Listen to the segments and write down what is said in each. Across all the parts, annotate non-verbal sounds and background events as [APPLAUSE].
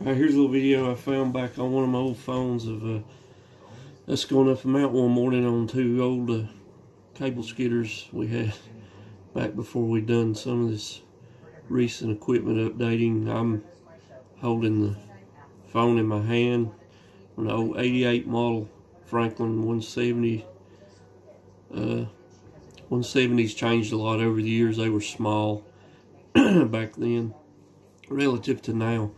Alright, here's a little video I found back on one of my old phones of uh, us going up a mountain one morning on two old uh, cable skidders we had back before we'd done some of this recent equipment updating. I'm holding the phone in my hand an old 88 model Franklin 170. Uh, 170s changed a lot over the years. They were small [CLEARS THROAT] back then relative to now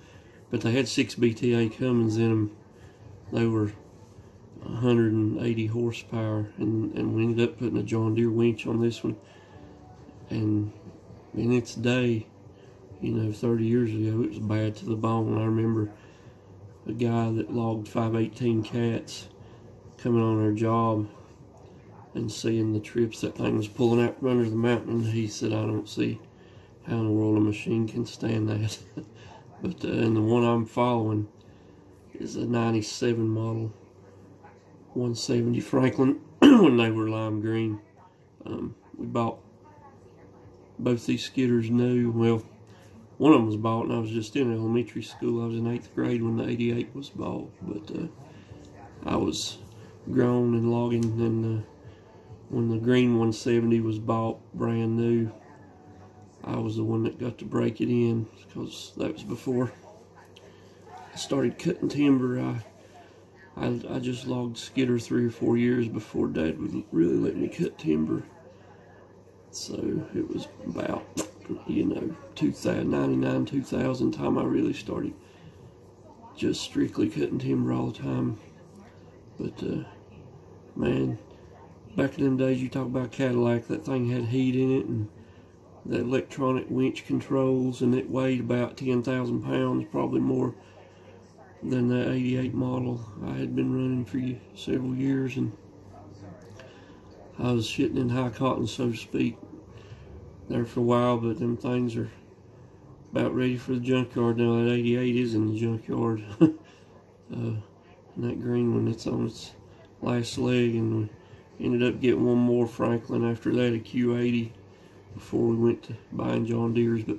but they had six BTA Cummins in them. They were 180 horsepower, and, and we ended up putting a John Deere winch on this one. And in its day, you know, 30 years ago, it was bad to the bone. I remember a guy that logged 518 cats coming on our job and seeing the trips that thing was pulling out from under the mountain. He said, I don't see how in the world a machine can stand that. [LAUGHS] But uh, and the one I'm following is a 97 model 170 Franklin [CLEARS THROAT] when they were lime green. Um, we bought both these skidders new. Well, one of them was bought and I was just in elementary school. I was in 8th grade when the 88 was bought. But uh, I was grown and logging and uh, when the green 170 was bought brand new I was the one that got to break it in because that was before I started cutting timber. I, I, I just logged skidder three or four years before Dad would really let me cut timber. So it was about, you know, 2099, 2000 time I really started just strictly cutting timber all the time. But, uh, man, back in them days, you talk about Cadillac, that thing had heat in it, and the electronic winch controls and it weighed about 10,000 pounds, probably more than the 88 model I had been running for several years and I was shitting in high cotton so to speak there for a while but them things are about ready for the junkyard now. That 88 is in the junkyard. [LAUGHS] Uh, and that green one it's on its last leg and we ended up getting one more Franklin. After that a Q80 before we went to buying John Deere's. But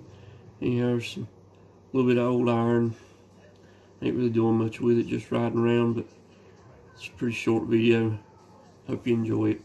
anyhow, there's some a little bit of old iron. Ain't really doing much with it, just riding around. But it's a pretty short video. Hope you enjoy it.